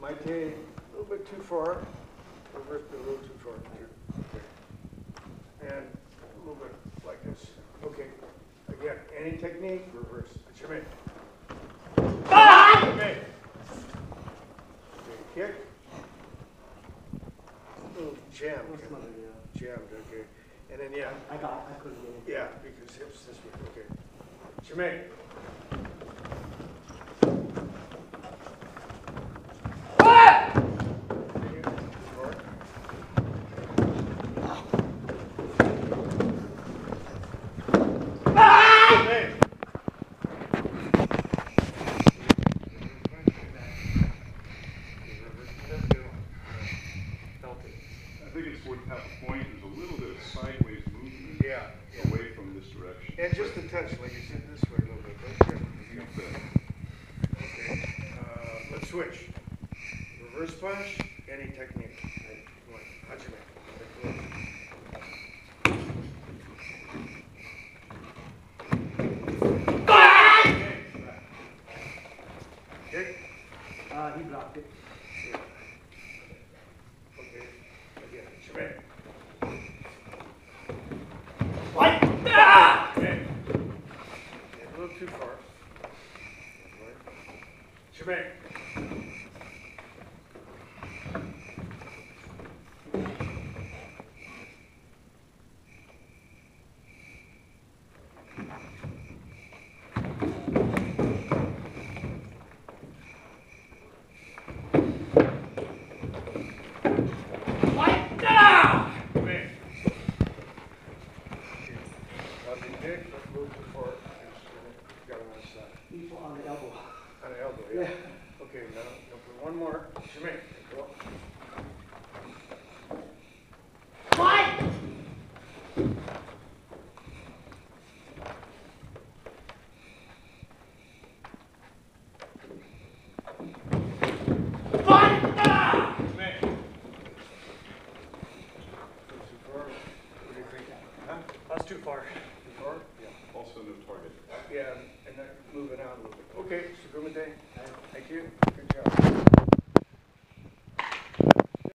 Might be a little bit too far. Over a little too far here. Okay. And a little bit like this. Okay. Again, any technique, reverse. Chimay. Chimay. Okay, kick. Little jammed. Jammed, okay. And then, yeah, I got, I couldn't get it. yeah, because hips this way, okay. Shimmy. Continue, forward. Shimmy. I think it's worth half a point, there's a little bit of sideways movement Yeah, yeah. away from this direction. And just a touch, like you said, this way a little bit, right here. You bet. Okay, uh, let's switch. Reverse punch, any technique. Right, come on, Hajime. Right, come on. Kick. Uh, he blocked it. Okay, again, Shimei. Okay. A little too far. Shimei. Shimei. Now the kick, let's move too far. Just, uh, side. He's on the elbow. On the elbow, yeah. Okay, now, now put one more. Shimei, go. Shimei. Too? What do you think? Huh? That's too far. Too far? Yeah. Also no target. Yeah, then move a little bit. Okay, Sugumite, thank you. Good job.